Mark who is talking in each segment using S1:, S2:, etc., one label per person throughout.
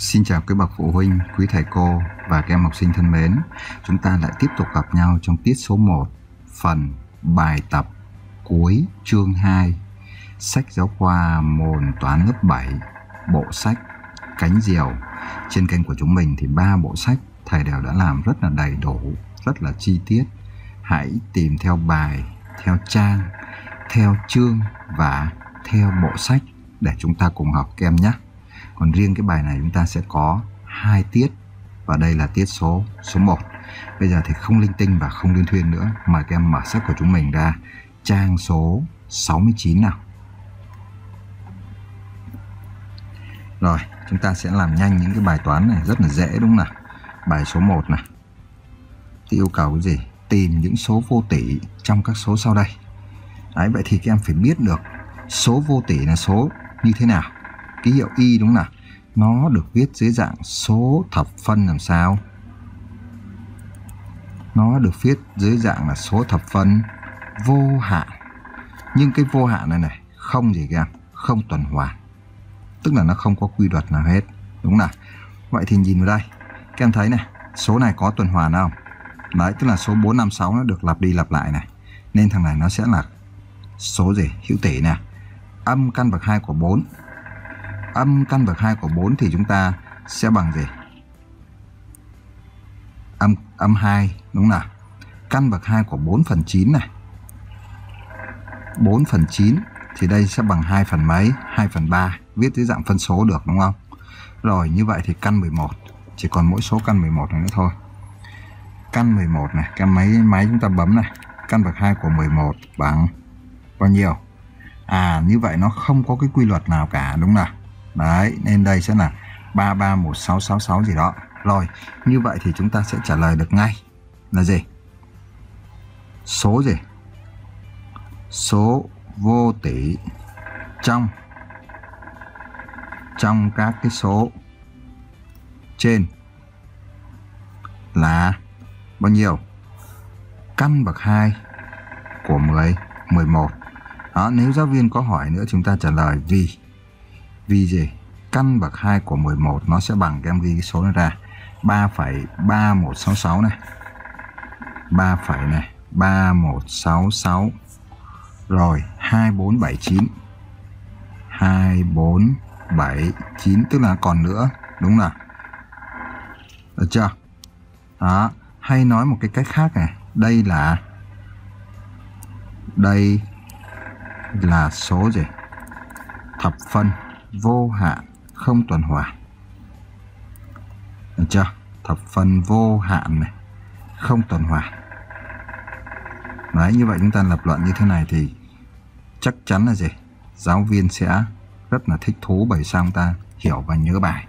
S1: Xin chào các bậc phụ huynh, quý thầy cô và các em học sinh thân mến. Chúng ta lại tiếp tục gặp nhau trong tiết số 1, phần bài tập cuối chương 2, sách giáo khoa môn toán lớp 7, bộ sách Cánh Diều. Trên kênh của chúng mình thì ba bộ sách thầy đều đã làm rất là đầy đủ, rất là chi tiết. Hãy tìm theo bài, theo trang, theo chương và theo bộ sách để chúng ta cùng học các em nhé. Còn riêng cái bài này chúng ta sẽ có hai tiết và đây là tiết số số 1. Bây giờ thì không linh tinh và không liên thuyên nữa, mà các em mở sách của chúng mình ra trang số 69 nào. Rồi, chúng ta sẽ làm nhanh những cái bài toán này rất là dễ đúng không nào? Bài số 1 này. Thì yêu cầu cái gì? Tìm những số vô tỷ trong các số sau đây. Đấy, vậy thì các em phải biết được số vô tỷ là số như thế nào ký hiệu y đúng không nào? Nó được viết dưới dạng số thập phân làm sao? Nó được viết dưới dạng là số thập phân vô hạn. Nhưng cái vô hạn này này, không gì cả, không tuần hoàn. Tức là nó không có quy luật nào hết, đúng nào? Vậy thì nhìn vào đây, các em thấy này, số này có tuần hoàn không? Đấy, tức là số 456 nó được lặp đi lặp lại này. Nên thằng này nó sẽ là số gì? Hữu tỷ nè. Âm căn bậc 2 của 4 âm căn bậc 2 của 4 thì chúng ta sẽ bằng gì? Âm âm 2 đúng không nào? Căn bậc 2 của 4 phần 9 này. 4 phần 9 thì đây sẽ bằng 2 phần mấy? 2 phần 3. Viết dưới dạng phân số được đúng không? Rồi như vậy thì căn 11. Chỉ còn mỗi số căn 11 này nữa thôi. Căn 11 này, cái máy máy chúng ta bấm này. Căn bậc 2 của 11 bằng bao nhiêu? À như vậy nó không có cái quy luật nào cả đúng không nào? Đấy, nên đây sẽ là 331666 gì đó. Rồi, như vậy thì chúng ta sẽ trả lời được ngay là gì? Số gì? Số vô tỷ trong trong các cái số trên là bao nhiêu? Căn bậc 2 của 10 11. Đó, nếu giáo viên có hỏi nữa chúng ta trả lời vì vì gì? Căn bậc 2 của 11 nó sẽ bằng các em ghi cái số này ra. 3,3166 này. 3, này 3166 rồi 2479 2479 tức là còn nữa đúng là được chưa? Đó hay nói một cái cách khác này. Đây là đây là số gì? Thập phân vô hạn, không tuần hoàn. Được chưa? Thập phân vô hạn này, không tuần hoàn. Đấy, như vậy chúng ta lập luận như thế này thì chắc chắn là gì? Giáo viên sẽ rất là thích thú bởi sao chúng ta hiểu và nhớ bài.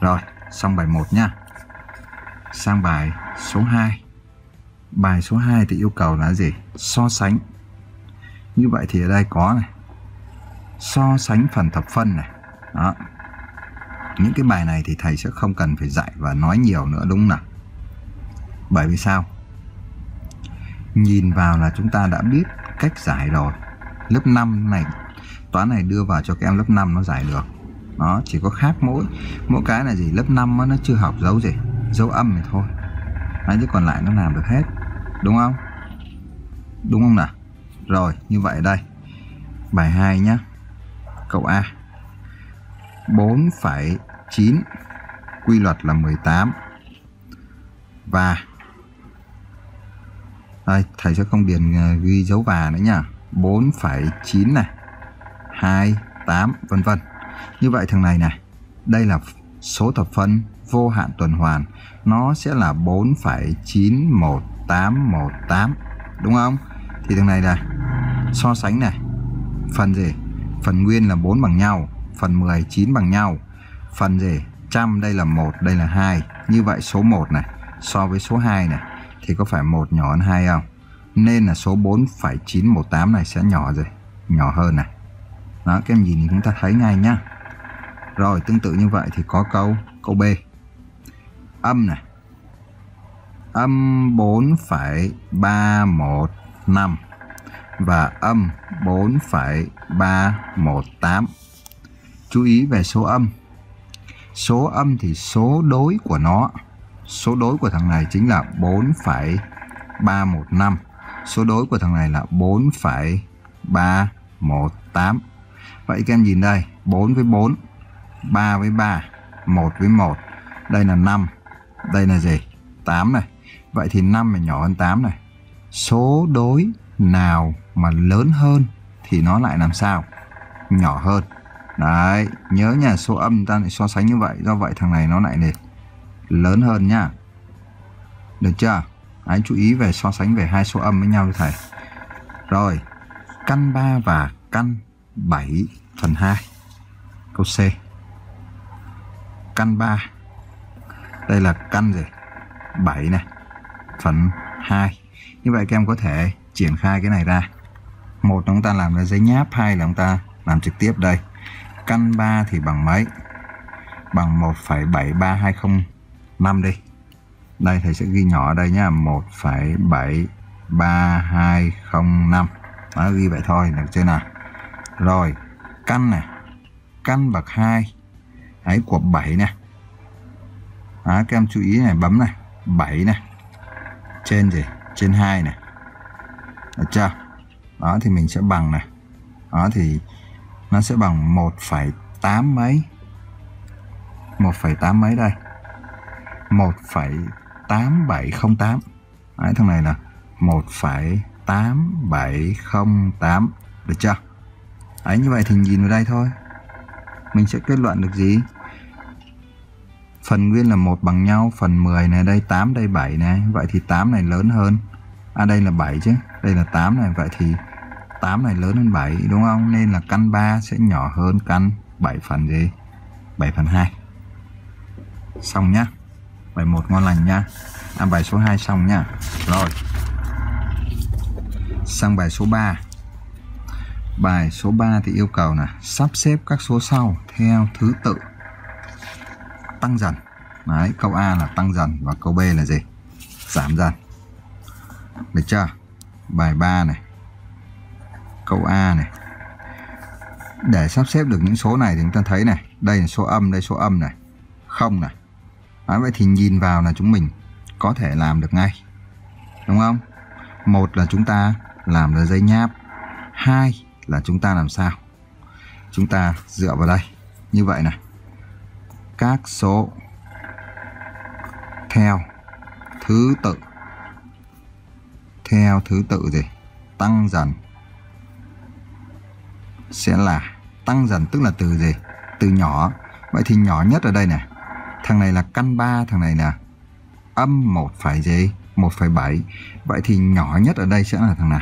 S1: Rồi, xong bài 1 nhá. Sang bài số 2 bài số 2 thì yêu cầu là gì? So sánh. Như vậy thì ở đây có này so sánh phần thập phân này. Đó. Những cái bài này thì thầy sẽ không cần phải dạy và nói nhiều nữa đúng không nào? Bởi vì sao? Nhìn vào là chúng ta đã biết cách giải rồi. Lớp 5 này toán này đưa vào cho các em lớp 5 nó giải được. Nó chỉ có khác mỗi mỗi cái là gì? Lớp 5 nó chưa học dấu gì dấu âm này thôi. Đấy, chứ còn lại nó làm được hết. Đúng không? Đúng không nào? Rồi như vậy đây. Bài 2 nhé Câu A. 4,9 quy luật là 18 và đây, thầy sẽ không điền ờ, ghi dấu và nữa nhá. 4,9 này 28 vân vân. Như vậy thằng này này đây là số thập phân vô hạn tuần hoàn. Nó sẽ là 4,91818 đúng không? Thì thằng này là so sánh này phần gì? Phần nguyên là 4 bằng nhau phần 10 9 bằng nhau. Phần gì trăm đây là một đây là hai. Như vậy số 1 này so với số 2 này thì có phải một nhỏ hơn hai không? Nên là số 4,918 này sẽ nhỏ rồi nhỏ hơn này. Đó các em nhìn thì chúng ta thấy ngay nhá. Rồi tương tự như vậy thì có câu câu B. Âm này. Âm 4,315 và âm 4,318. Chú ý về số âm. số âm thì số đối của nó. Số đối của thằng này chính là 4,315 số đối của thằng này là 4,318 vậy các em nhìn đây 4 với 4 3 với 3 1 với 1 đây là 5 đây là gì? 8 này. Vậy thì 5 là nhỏ hơn 8 này. Số đối nào mà lớn hơn thì nó lại làm sao? Nhỏ hơn. Đấy, nhớ nhà số âm ta lại so sánh như vậy, do vậy thằng này nó lại này lớn hơn nhá. Được chưa? Hãy chú ý về so sánh về hai số âm với nhau đi thầy. Rồi, căn 3 và căn 7 phần 2 câu C. Căn 3 đây là căn gì? 7 này. Phần 2 như vậy các em có thể triển khai cái này ra một là chúng ta làm là giấy nháp hai là chúng ta làm trực tiếp đây. Căn 3 thì bằng mấy? Bằng 1,73205 đi. Đây thầy sẽ ghi nhỏ ở đây nhá. 1,73205 đó ghi vậy thôi được chưa nào? Rồi căn này. Căn bậc 2 ấy của 7 này đó, các em chú ý này bấm này. 7 này trên gì? Trên 2 này được chưa? Đó thì mình sẽ bằng này. Đó thì nó sẽ bằng 1,8 mấy. 1,8 mấy đây. 1,8708 Đấy, thằng này là 1,8708 được chưa? Đấy như vậy thì nhìn vào đây thôi. Mình sẽ kết luận được gì? Phần nguyên là một bằng nhau phần 10 này đây 8 đây 7 này. Vậy thì 8 này lớn hơn. À đây là 7 chứ. Đây là 8 này vậy thì 8 này lớn hơn 7 đúng không? Nên là căn 3 sẽ nhỏ hơn căn 7 phần gì? 7 phần 2 xong nhá. Bài 1 ngon lành nhá. À, bài số 2 xong nhá. Rồi. Sang bài số 3 bài số 3 thì yêu cầu là sắp xếp các số sau theo thứ tự. Tăng dần. Đấy, câu A là tăng dần và câu B là gì? Giảm dần. Được chưa? Bài 3 này câu A này. Để sắp xếp được những số này thì chúng ta thấy này đây là số âm đây số âm này. Không này. Đấy, vậy thì nhìn vào là chúng mình có thể làm được ngay. Đúng không? Một là chúng ta làm được dây nháp. Hai là chúng ta làm sao? Chúng ta dựa vào đây. Như vậy này. Các số theo thứ tự. Theo thứ tự gì? Tăng dần sẽ là tăng dần tức là từ gì? Từ nhỏ. Vậy thì nhỏ nhất ở đây này thằng này là căn 3 thằng này là âm 1 gì? 1,7 vậy thì nhỏ nhất ở đây sẽ là thằng nào?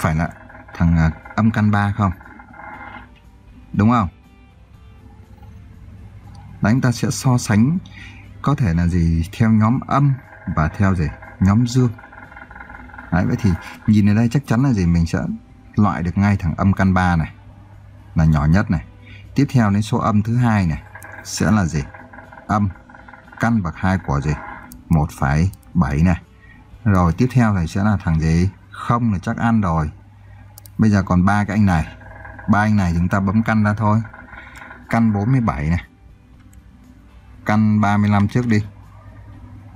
S1: Phải là thằng à, âm căn 3 không? Đúng không? Đấy, chúng ta sẽ so sánh có thể là gì? Theo nhóm âm và theo gì? Nhóm dương. Đấy, vậy thì nhìn ở đây chắc chắn là gì? Mình sẽ loại được ngay thằng âm căn 3 này. Là nhỏ nhất này. Tiếp theo đến số âm thứ hai này. Sẽ là gì? Âm căn bậc 2 của gì? 1,7 này. Rồi tiếp theo này sẽ là thằng gì? Không là chắc ăn rồi. Bây giờ còn ba cái anh này. Ba anh này chúng ta bấm căn ra thôi. Căn 47 này. Căn 35 trước đi.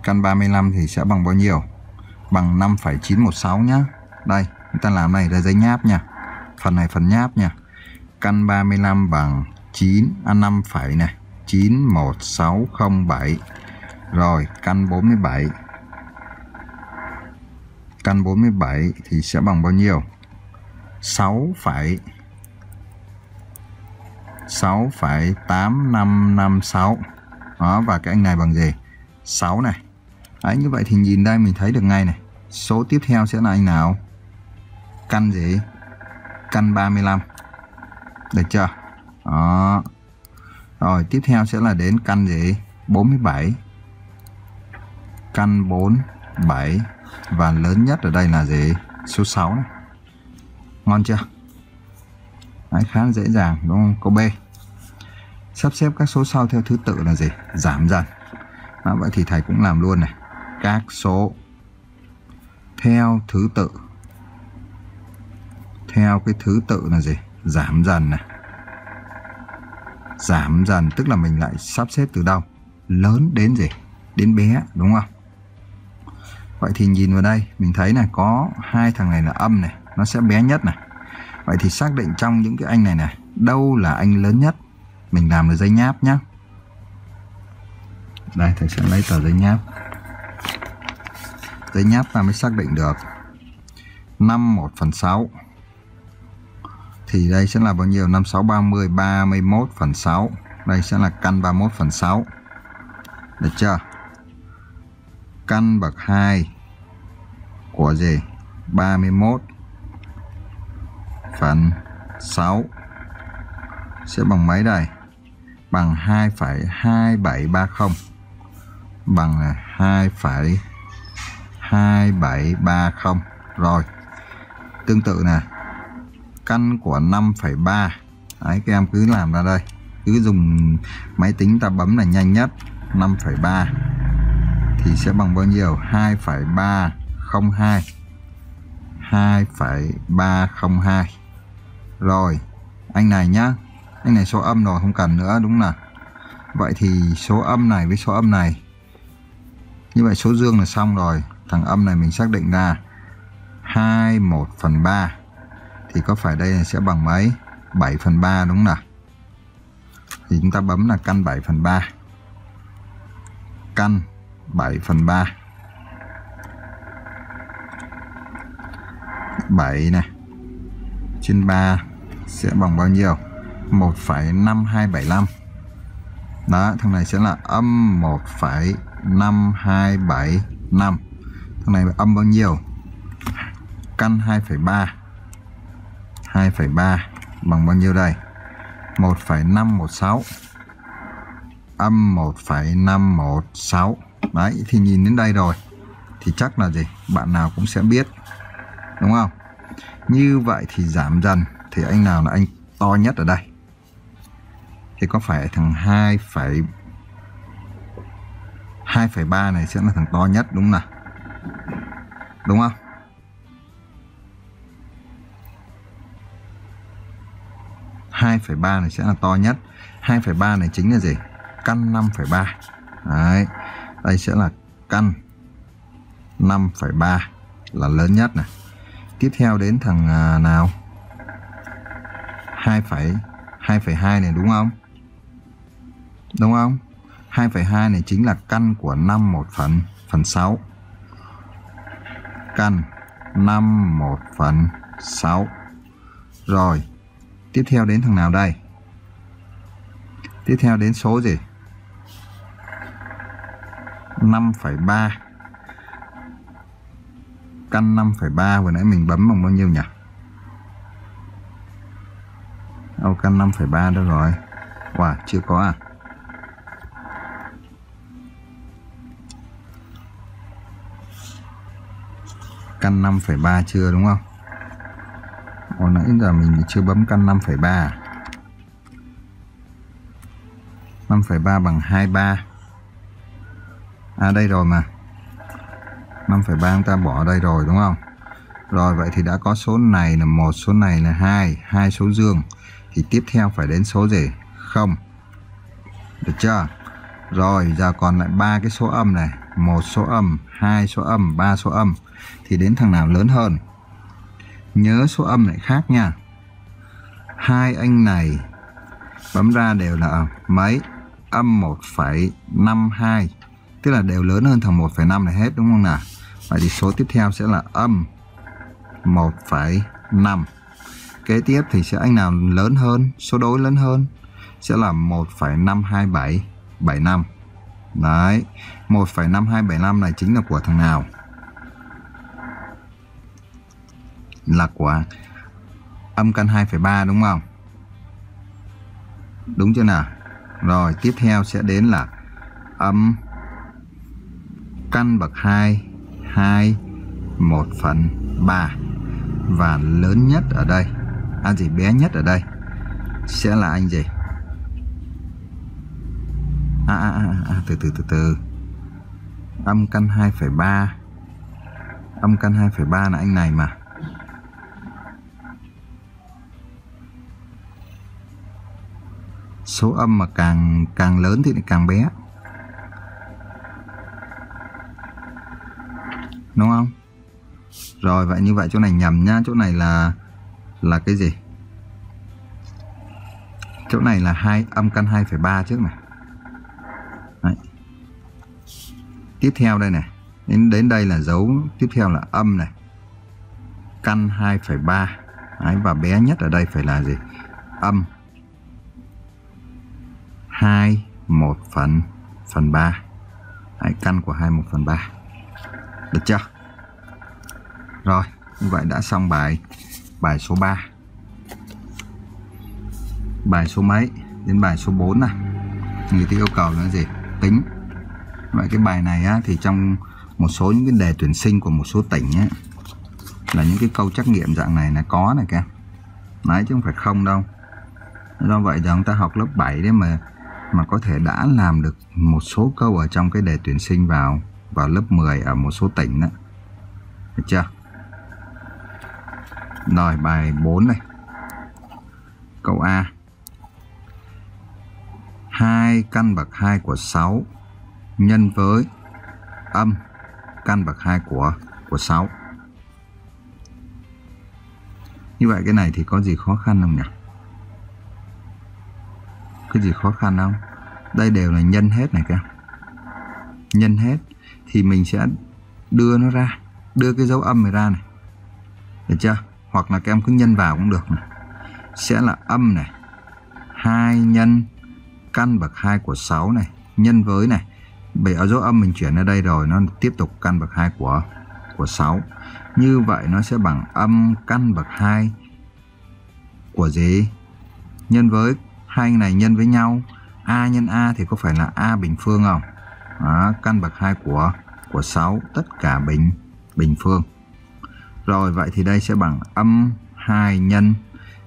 S1: Căn 35 thì sẽ bằng bao nhiêu? Bằng 5,916 nhá. Đây chúng ta làm này là giấy nháp nha. Phần này phần nháp nha. Căn 35 bằng 9 à 5 phẩy này. 91607 rồi căn 47 căn 47 thì sẽ bằng bao nhiêu? 6 phẩy 6,8556 đó và cái anh này bằng gì? 6 này. Đấy, như vậy thì nhìn đây mình thấy được ngay này. Số tiếp theo sẽ là anh nào? Căn gì? Căn 35 được chưa? Đó. Rồi tiếp theo sẽ là đến căn gì? 47 căn 47 và lớn nhất ở đây là gì? Số 6 này. Ngon chưa? Đấy, khá dễ dàng đúng không? Câu B. Sắp xếp các số sau theo thứ tự là gì? Giảm dần. Đó, vậy thì thầy cũng làm luôn này. Các số theo thứ tự theo cái thứ tự là gì? Giảm dần này. Giảm dần tức là mình lại sắp xếp từ đâu? Lớn đến gì? Đến bé, đúng không? Vậy thì nhìn vào đây, mình thấy này, có hai thằng này là âm này, nó sẽ bé nhất này. Vậy thì xác định trong những cái anh này này, đâu là anh lớn nhất? Mình làm được dây nháp nhá. Đây, thầy sẽ lấy tờ giấy nháp. Giấy nháp ta mới xác định được. 5 1 phần 6 thì đây sẽ là bao nhiêu? 56 30 31 phần 6 đây sẽ là căn 31 phần 6 được chưa? Căn bậc 2 của gì? 31 phần 6 sẽ bằng mấy đây? Bằng 2,2730 bằng 2,2730 rồi tương tự nè căn của 5,3 đấy các em cứ làm ra đây. Cứ dùng máy tính ta bấm là nhanh nhất 5,3 thì sẽ bằng bao nhiêu? 2,302 2,302 rồi anh này nhá. Anh này số âm rồi không cần nữa đúng là vậy thì số âm này với số âm này. Như vậy số dương là xong rồi. Thằng âm này mình xác định ra. 2 1 phần 3 thì có phải đây sẽ bằng mấy 7 phần 3 đúng không nào? Thì chúng ta bấm là căn 7 phần 3 căn 7 phần 3 7 này. Trên 3 sẽ bằng bao nhiêu? 1,5275 đó thằng này sẽ là âm 1,5275 thằng này âm bao nhiêu? Căn 2,3 2,3 bằng bao nhiêu đây? 1,516 âm 1,516 đấy thì nhìn đến đây rồi thì chắc là gì? Bạn nào cũng sẽ biết đúng không? Như vậy thì giảm dần thì anh nào là anh to nhất ở đây? Thì có phải thằng 2, 2,3 này sẽ là thằng to nhất đúng không nào? Đúng không? Hai phẩy ba này sẽ là to nhất. hai phẩy ba này chính là gì? Căn năm phẩy ba. Đấy đây sẽ là căn năm phẩy ba là lớn nhất này. Tiếp theo đến thằng à, nào? hai phẩy hai phẩy hai này đúng không? Đúng không? 2,2 này chính là căn của 5 1 phần phần 6 căn 5 1 phần 6 rồi tiếp theo đến thằng nào đây? Tiếp theo đến số gì? 5,3 căn 5,3 vừa nãy mình bấm bằng bao nhiêu nhỉ? Ô căn 5,3 đâu rồi. Wow chưa có à? Căn 5,3 chưa đúng không? Hồi nãy giờ mình chưa bấm căn 5,3 5,3 bằng 23 à đây rồi mà. 5,3 chúng ta bỏ đây rồi đúng không? Rồi vậy thì đã có số này là một số này là hai hai số dương. Thì tiếp theo phải đến số gì? Không. Được chưa? Rồi giờ còn lại ba cái số âm này. Một số âm hai số âm ba số âm. Thì đến thằng nào lớn hơn? Nhớ số âm lại khác nha. Hai anh này bấm ra đều là mấy? Âm 1,52 tức là đều lớn hơn thằng 1,5 này hết đúng không nào? Vậy thì số tiếp theo sẽ là âm 1,5 kế tiếp thì sẽ anh nào lớn hơn? Số đối lớn hơn sẽ là 1,52775 đấy 1,5275 này chính là của thằng nào? Là của âm căn 2,3 đúng không? Đúng chưa nào? Rồi tiếp theo sẽ đến là âm căn bậc 2 2 1 phần 3 và lớn nhất ở đây à gì bé nhất ở đây sẽ là anh gì à, à, à, à từ từ từ từ âm căn 2,3 âm căn 2,3 là anh này mà số âm mà càng càng lớn thì lại càng bé. Đúng không? Rồi vậy như vậy chỗ này nhầm nhá. Chỗ này là là cái gì? Chỗ này là hai âm căn 2,3 trước này. Đấy. tiếp theo đây này. Đến đến đây là dấu tiếp theo là âm này. Căn 2,3 Đấy, và bé nhất ở đây phải là gì? Âm. 2 1 phần phần 3 Đấy, căn của 2 1 phần 3 được chưa? Rồi như vậy đã xong bài bài số 3 bài số mấy? Đến bài số 4 này người ta yêu cầu là gì? Tính. Vậy cái bài này á, thì trong một số những cái đề tuyển sinh của một số tỉnh á, là những cái câu trắc nghiệm dạng này là có này kìa. Đấy chứ không phải không đâu. Do vậy giờ chúng ta học lớp 7 đấy mà mà có thể đã làm được một số câu ở trong cái đề tuyển sinh vào vào lớp 10 ở một số tỉnh đó được chưa rồi, bài 4 này câu A hai căn bậc 2 của 6 nhân với âm căn bậc 2 của của 6. Như vậy cái này thì có gì khó khăn không nhỉ? Cái gì khó khăn không? Đây đều là nhân hết này kìa. Nhân hết thì mình sẽ đưa nó ra, đưa cái dấu âm này ra này. Được chưa? Hoặc là các em cứ nhân vào cũng được này. Sẽ là âm này. 2 nhân căn bậc 2 của 6 này nhân với này bởi ở dấu âm mình chuyển ra đây rồi nó tiếp tục căn bậc 2 của của 6 như vậy nó sẽ bằng âm căn bậc 2 của gì nhân với hai này nhân với nhau a nhân a thì có phải là a bình phương không Đó, căn bậc 2 của của 6 tất cả bình bình phương rồi vậy thì đây sẽ bằng âm 2 nhân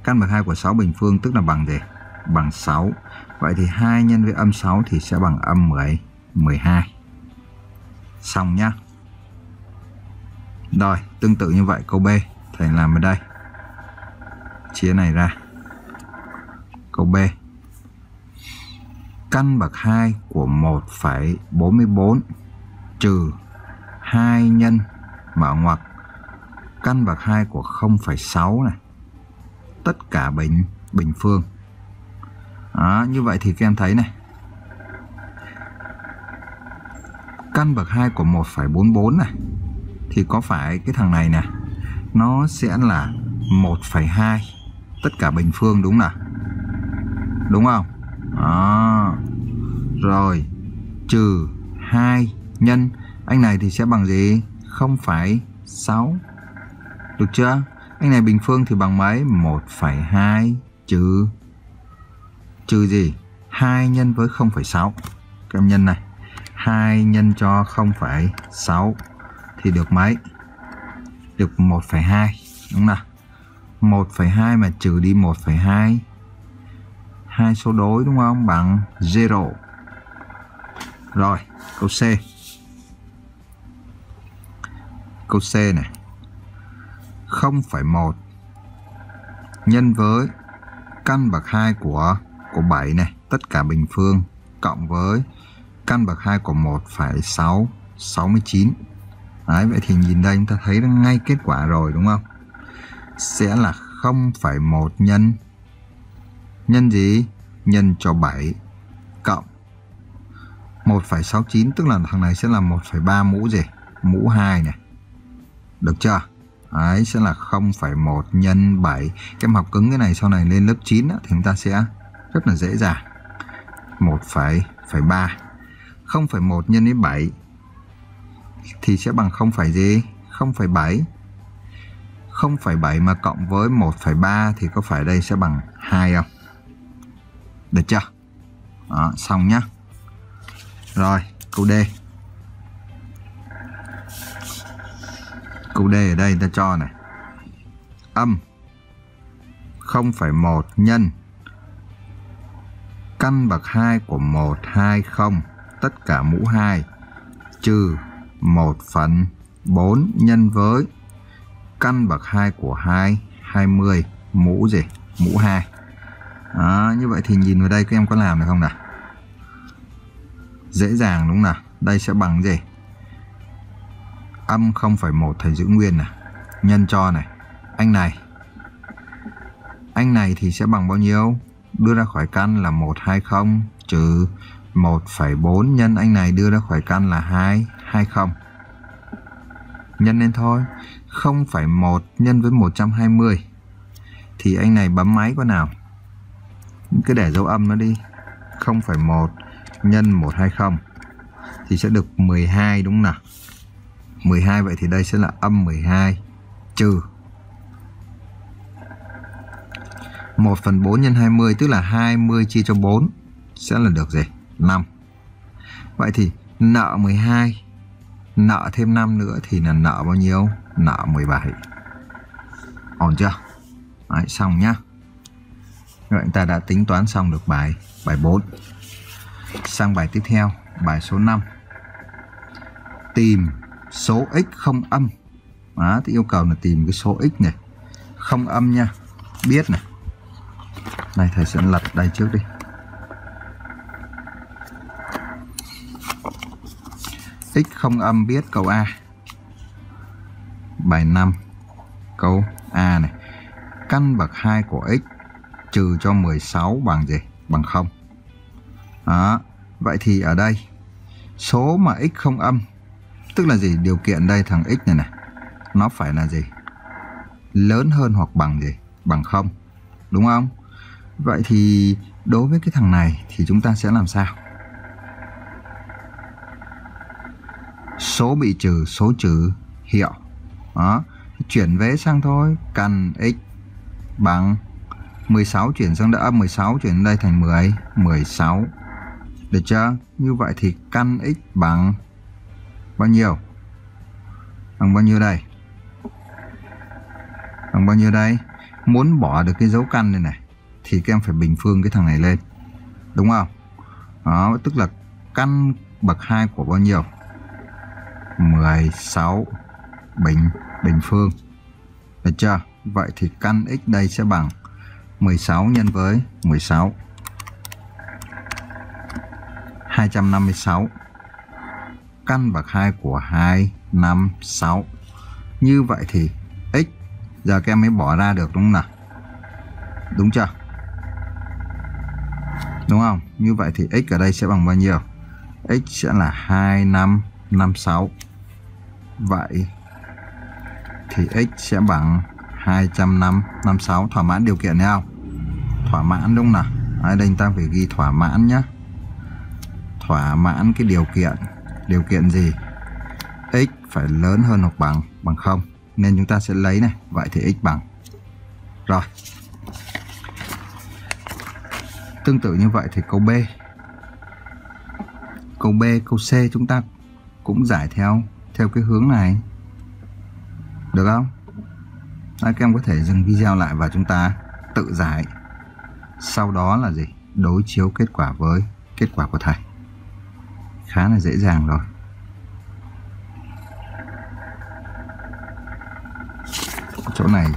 S1: căn bậc 2 của 6 bình phương tức là bằng gì bằng 6 Vậy thì 2 nhân với âm 6 thì sẽ bằng âm 10, 12. Xong nhá. Rồi, tương tự như vậy câu B, thầy làm ở đây. Chia này ra. Câu B. Căn bậc 2 của 1,44 trừ 2 nhân mở ngoặc căn bậc 2 của 0,6 này. Tất cả bình bình phương đó, như vậy thì các em thấy này căn bậc 2 của 1,44 này thì có phải cái thằng này nè nó sẽ là 1,2 tất cả bình phương đúng không nào đúng không? Đó. rồi. Trừ 2 nhân. Anh này thì sẽ bằng gì? Không phải 6 được chưa? Anh này bình phương thì bằng mấy? 1,2 trừ. Trừ gì? 2 nhân với 0,6 các em nhân này. 2 nhân cho 0,6 thì được mấy? Được 1,2 đúng không nào? 1,2 mà trừ đi 1,2 hai số đối đúng không? Bằng 0 rồi câu C. Câu C này. 0,1 nhân với căn bậc 2 của của 7 này, tất cả bình phương cộng với căn bậc 2 của 1 phải 6 69. Đấy, vậy thì nhìn đây chúng ta thấy ngay kết quả rồi đúng không? Sẽ là 0,1 nhân nhân gì? Nhân cho 7 cộng 1,69 tức là thằng này sẽ là 1,3 mũ gì? Mũ 2 này. Được chưa? Đấy sẽ là 0,1 nhân 7. Các em học cứng cái này sau này lên lớp 9 á, thì chúng ta sẽ rất là dễ dàng 1,3 0,1 nhân với 7 thì sẽ bằng 0, gì 0,7 0,7 mà cộng với 1,3 thì có phải đây sẽ bằng 2 không được chưa? Đó, xong nhá. Rồi câu D. Câu D ở đây ta cho này. Âm. 0,1 nhân. Căn bậc 2 của 1, 2, 0, tất cả mũ 2, trừ 1 phần 4 nhân với căn bậc 2 của 2, 20, mũ gì? Mũ 2. Đó, như vậy thì nhìn vào đây các em có làm được không nào? Dễ dàng đúng không nào? Đây sẽ bằng gì? Âm 0,1 thầy giữ nguyên này. Nhân cho này. Anh này. Anh này thì sẽ bằng bao nhiêu? Đưa ra khỏi căn là 120 trừ 1,4 nhân anh này đưa ra khỏi căn là 2, 20. Nhân lên thôi. 0,1 nhân với 120 thì anh này bấm máy có nào? Cứ để dấu âm nó đi. 0,1 nhân 120 thì sẽ được 12 đúng không nào? 12 vậy thì đây sẽ là âm 12 trừ 1 phần 4 nhân 20 tức là 20 chia cho 4 sẽ là được gì? 5. Vậy thì nợ 12 nợ thêm 5 nữa thì là nợ bao nhiêu? Nợ 17. Ổn chưa? Đấy, xong nhá. Rồi Vậy ta đã tính toán xong được bài bài 4. Sang bài tiếp theo, bài số 5. Tìm số x không âm. Đó, thì yêu cầu là tìm cái số x này. Không âm nha. Biết này. Này thầy sẽ lật đây trước đi. x không âm biết câu A. Bài 5 câu A này. Căn bậc 2 của x trừ cho 16 bằng gì? Bằng 0. Đó. Vậy thì ở đây số mà x không âm tức là gì? Điều kiện đây thằng x này này nó phải là gì? Lớn hơn hoặc bằng gì? Bằng 0. Đúng không? Vậy thì đối với cái thằng này thì chúng ta sẽ làm sao? Số bị trừ, số trừ hiệu. Đó. Chuyển vế sang thôi. cần x bằng 16 chuyển sang đã âm 16 chuyển đây thành 10, 16. Được chưa? Như vậy thì căn x bằng bao nhiêu? Bằng bao nhiêu đây? Bằng bao nhiêu đây? Muốn bỏ được cái dấu căn này này thì các em phải bình phương cái thằng này lên. Đúng không? Đó, tức là căn bậc 2 của bao nhiêu? 16 bình bình phương. Được chưa? Vậy thì căn x đây sẽ bằng 16 nhân với 16 256 căn bậc 2 của 2 5 6 như vậy thì x, giờ các em mới bỏ ra được đúng không nào? Đúng chưa? Đúng không? Như vậy thì x ở đây sẽ bằng bao nhiêu? X sẽ là 2 5 5 6 vậy thì x sẽ bằng 256 thỏa mãn điều kiện này không? Thỏa mãn đúng không nào? Ở đây ta phải ghi thỏa mãn nhé. Thỏa mãn cái điều kiện. Điều kiện gì? x phải lớn hơn hoặc bằng bằng không. Nên chúng ta sẽ lấy này. Vậy thì x bằng. Rồi. Tương tự như vậy thì câu B. Câu B, câu C chúng ta cũng giải theo theo cái hướng này. Được không? Đấy, các em có thể dừng video lại và chúng ta tự giải. Sau đó là gì? Đối chiếu kết quả với kết quả của thầy. Khá là dễ dàng rồi. Chỗ này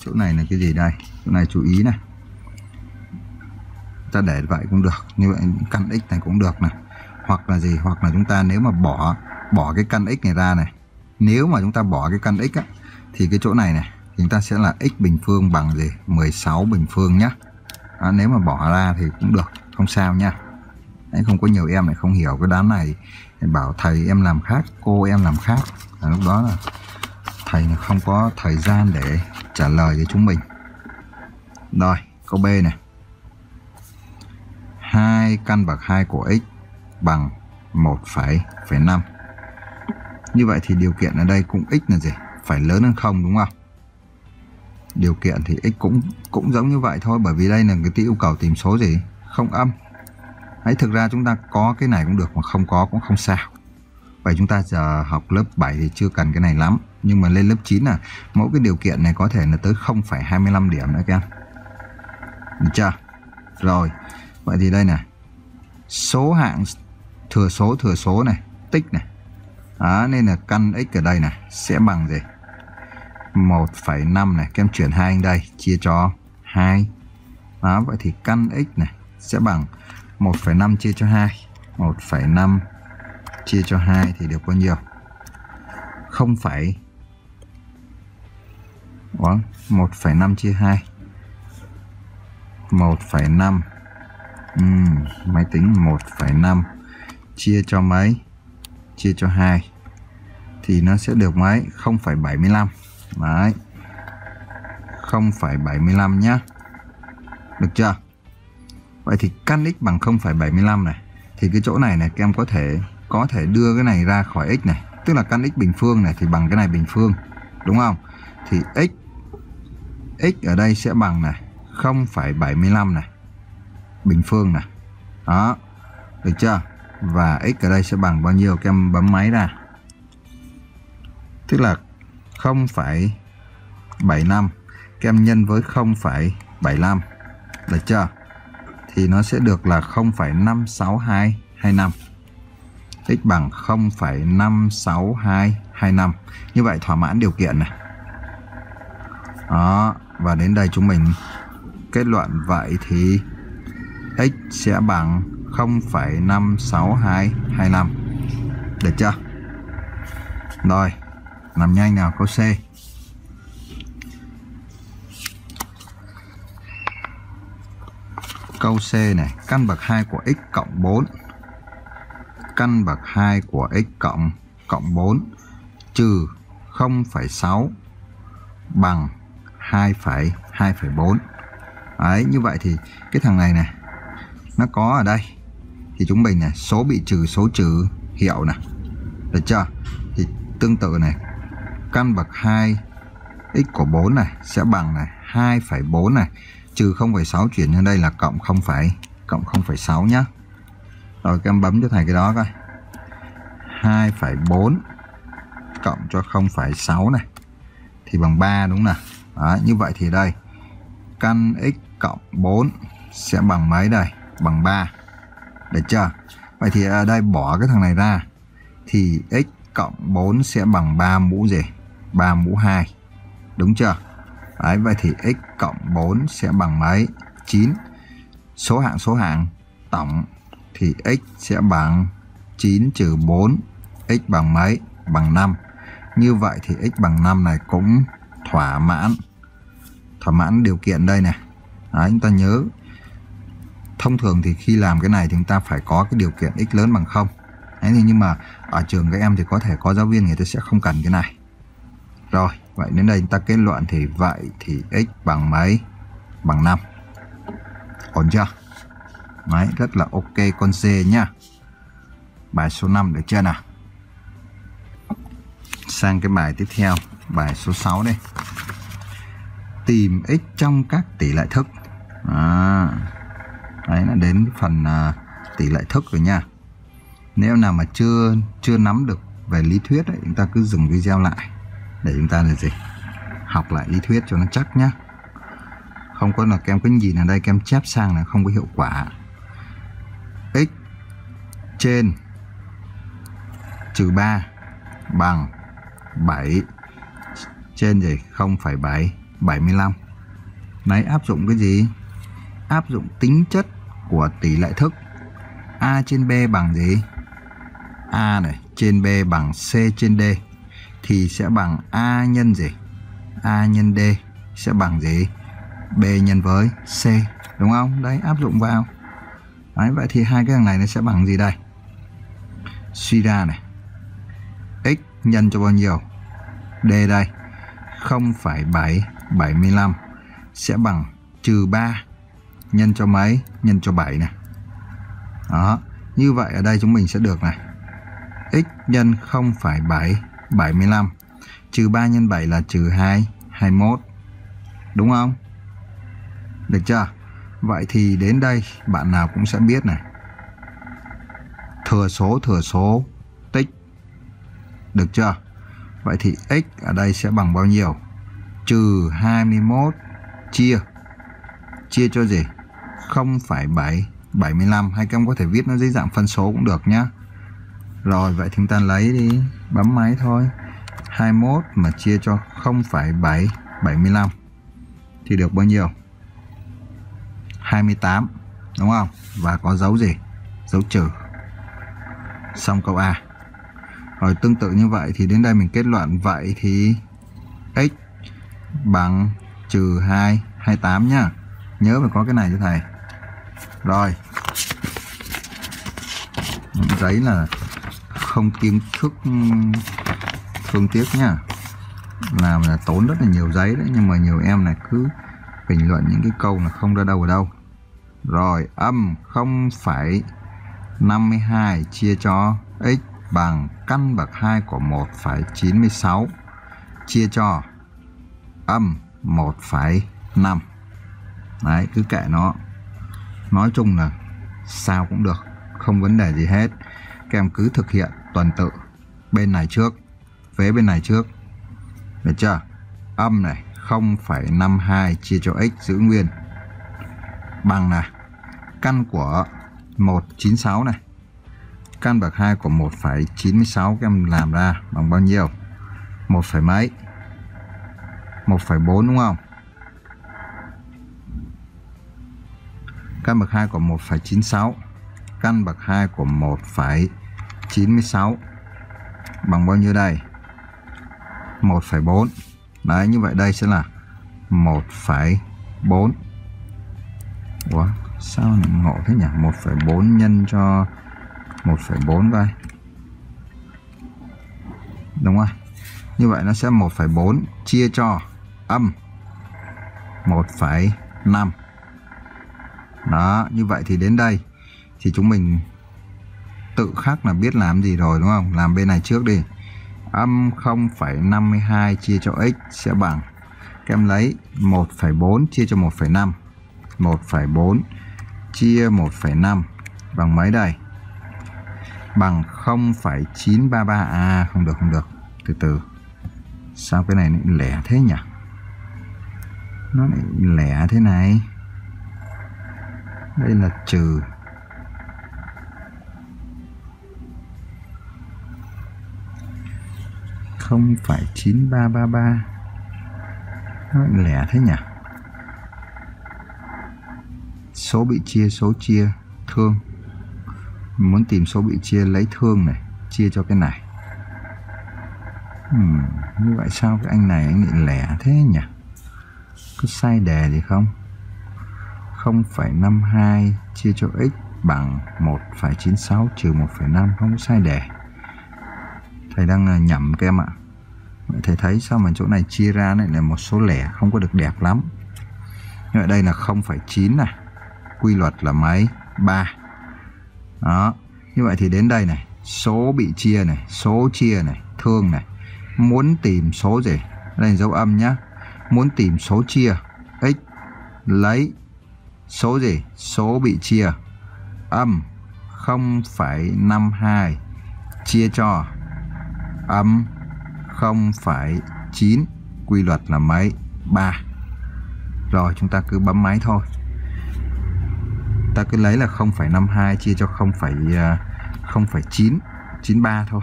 S1: chỗ này là cái gì đây? Chỗ này chú ý này. Ta để vậy cũng được, như vậy căn x này cũng được này. Hoặc là gì? Hoặc là chúng ta nếu mà bỏ bỏ cái căn x này ra này. Nếu mà chúng ta bỏ cái căn x á thì cái chỗ này này chúng ta sẽ là x bình phương bằng gì? 16 bình phương nhá. À, nếu mà bỏ ra thì cũng được không sao nha Đấy, không có nhiều em này không hiểu cái đám này. Bảo thầy em làm khác cô em làm khác. À, lúc đó là thầy không có thời gian để trả lời cho chúng mình. Rồi câu B này. Hai căn bậc 2 của x bằng 1,5 như vậy thì điều kiện ở đây cũng x là gì? Phải lớn hơn không đúng không? Điều kiện thì x cũng cũng giống như vậy thôi bởi vì đây là cái yêu cầu tìm số gì? Không âm. hãy thực ra chúng ta có cái này cũng được mà không có cũng không sao. Vậy chúng ta giờ học lớp 7 thì chưa cần cái này lắm. Nhưng mà lên lớp 9 là mỗi cái điều kiện này có thể là tới 0,25 điểm nữa các em. Được chưa? Rồi. Vậy thì đây này. Số hạng thừa số thừa số này, tích này. Đó, nên là căn x ở đây này sẽ bằng gì? 1,5 này, các em chuyển hai anh đây, chia cho 2. đó vậy thì căn x này sẽ bằng 1,5 chia cho 2 1,5 chia cho 2 thì được bao nhiêu? 0, 1,5 chia 2 1,5 uhm, Máy tính 1,5 Chia cho mấy? Chia cho 2 Thì nó sẽ được mấy? 0,75 Đấy. 0,75 nhá. Được chưa? Vậy thì căn x bằng 0,75 này. Thì cái chỗ này này các em có thể Có thể đưa cái này ra khỏi x này. Tức là căn x bình phương này thì bằng cái này bình phương. Đúng không? Thì x x ở đây sẽ bằng này 0,75 này. Bình phương này. Đó. Được chưa? Và x ở đây sẽ bằng bao nhiêu? Các em bấm máy ra. Tức là 0,75 các em nhân với 0,75 được chưa? Thì nó sẽ được là 0,56225 x bằng 0,56225 như vậy thỏa mãn điều kiện này. Đó và đến đây chúng mình kết luận. Vậy thì x sẽ bằng 0,56225 được chưa? Rồi làm nhanh nào câu C. Câu C này căn bậc 2 của x cộng 4 căn bậc 2 của x cộng cộng 4 trừ 0,6 bằng 2,2,4 Đấy, như vậy thì cái thằng này này nó có ở đây. Thì chúng mình này số bị trừ số trừ hiệu này. Được chưa? Thì tương tự này căn bậc 2 x của 4 này sẽ bằng này 2,4 này trừ 0,6 chuyển lên đây là cộng 0, cộng 0,6 nhá. Rồi các em bấm cho thầy cái đó coi. 2,4 cộng cho 0,6 này thì bằng 3 đúng nào? Đó, như vậy thì đây căn x cộng 4 sẽ bằng mấy đây? Bằng 3 được chưa? Vậy thì ở đây bỏ cái thằng này ra thì x cộng 4 sẽ bằng 3 mũ gì? 3 mũ 2 đúng chưa? Đấy, vậy thì x cộng 4 sẽ bằng mấy? 9 số hạng số hạng tổng thì x sẽ bằng 9 trừ 4 x bằng mấy? Bằng 5 như vậy thì x bằng 5 này cũng thỏa mãn. Thỏa mãn điều kiện đây này Đấy, chúng ta nhớ. Thông thường thì khi làm cái này thì chúng ta phải có cái điều kiện x lớn bằng 0. Đấy, nhưng mà ở trường các em thì có thể có giáo viên người ta sẽ không cần cái này rồi vậy đến đây chúng ta kết luận thì vậy thì x bằng mấy? Bằng 5 ổn chưa? Đấy, rất là ok con C nhá. Bài số 5 được chưa nào? Sang cái bài tiếp theo bài số 6 đây tìm x trong các tỷ lệ thức. À, đấy là đến phần à, tỷ lệ thức rồi nha. Nếu nào mà chưa chưa nắm được về lý thuyết ấy, chúng ta cứ dừng video lại để chúng ta là gì? Học lại lý thuyết cho nó chắc nhá. Không có là kem cái gì ở đây kem chép sang là không có hiệu quả. X trên trừ 3 bằng 7 trên gì 0,7 75 Đấy áp dụng cái gì? Áp dụng tính chất của tỷ lệ thức. A trên B bằng gì? A này trên B bằng C trên D thì sẽ bằng A nhân gì? A nhân D sẽ bằng gì? B nhân với C đúng không? Đấy áp dụng vào. Đấy vậy thì hai cái thằng này nó sẽ bằng gì đây? Suy ra này. X nhân cho bao nhiêu? D đây. 0,775 sẽ bằng trừ 3 nhân cho mấy? Nhân cho 7 này. Đó, như vậy ở đây chúng mình sẽ được này. x nhân 75. trừ 3 x 7 là trừ 2, 21. Đúng không? Được chưa? Vậy thì đến đây bạn nào cũng sẽ biết này. Thừa số thừa số tích. Được chưa? Vậy thì x ở đây sẽ bằng bao nhiêu? Trừ 21 chia. Chia cho gì? 0,775 hay các em có thể viết nó dưới dạng phân số cũng được nhá. Rồi vậy chúng ta lấy đi, bấm máy thôi. 21 mà chia cho 0,7 75 thì được bao nhiêu? 28 đúng không? Và có dấu gì? Dấu trừ. Xong câu A. Rồi tương tự như vậy thì đến đây mình kết luận. Vậy thì x bằng trừ 2 28 nhá. Nhớ phải có cái này cho thầy. Rồi. Giấy là không kiến thức ừ, phương tiết nhá. Làm là tốn rất là nhiều giấy đấy nhưng mà nhiều em này cứ bình luận những cái câu là không ra đâu ở đâu. Rồi âm 0,52 chia cho x bằng căn bậc 2 của 1,96 chia cho âm 1,5 đấy cứ kệ nó. Nói chung là sao cũng được không vấn đề gì hết. Các em cứ thực hiện tuần tự bên này trước vế bên này trước. Được chưa? Âm này 0,52 chia cho x giữ nguyên. Bằng là căn của 196 này. Căn bậc 2 của 1,96 các em làm ra bằng bao nhiêu? 1, mấy? 1,4 đúng không? Căn bậc 2 của 1,96 căn bậc 2 của 1,96 96 bằng bao nhiêu đây? 1,4 đấy như vậy đây sẽ là 1,4 Ủa sao lại ngộ thế nhỉ? 1,4 nhân cho 1,4 đây đúng không như vậy nó sẽ 1,4 chia cho âm 1,5 đó như vậy thì đến đây thì chúng mình tự khắc là biết làm gì rồi đúng không? Làm bên này trước đi. Âm 0,52 chia cho x sẽ bằng các em lấy 1,4 chia cho 1,5 1,4 chia 1,5 bằng mấy đây? Bằng 0,933 à không được không được. Từ từ. Sao cái này lại lẻ thế nhỉ? Nó lại lẻ thế này. Đây là trừ. Không phải chín ba ba ba. Nó lẻ thế nhỉ? Số bị chia số chia thương. Muốn tìm số bị chia lấy thương này chia cho cái này. Hmm, như vậy sao cái anh này anh lại lẻ thế nhỉ? Có sai đề gì không? 0,52 chia cho x bằng 1,96 trừ 1,5 không có sai đề. Thầy đang à, nhầm các em ạ thầy thấy sao mà chỗ này chia ra này là một số lẻ không có được đẹp lắm. Như vậy đây là 0,9 này quy luật là mấy? 3 đó. Như vậy thì đến đây này số bị chia này số chia này thương này. Muốn tìm số gì? Đây là dấu âm nhá. Muốn tìm số chia x lấy số gì? Số bị chia. Âm 0,52 chia cho. Âm 0,9 quy luật là mấy? 3 rồi chúng ta cứ bấm máy thôi. Ta cứ lấy là 0,52 chia cho 0,9 93 à, thôi.